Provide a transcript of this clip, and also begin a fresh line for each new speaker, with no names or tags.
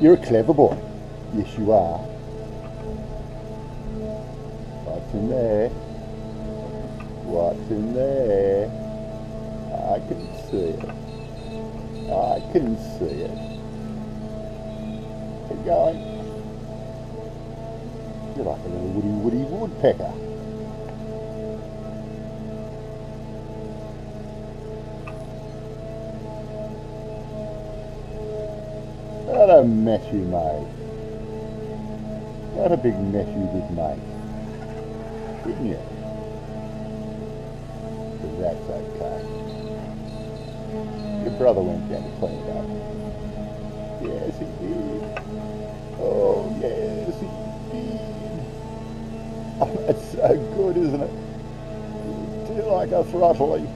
You're a clever boy. Yes, you are. What's in there? What's in there? I can see it. I can see it. Keep going. You're like a little woody woody woodpecker. What a mess you made. What a big mess you did make. Didn't you? But that's okay. Your brother went down to clean it up. Yes, he did. Oh, yes, he did. Oh, that's so good, isn't it? Do you like a throttly?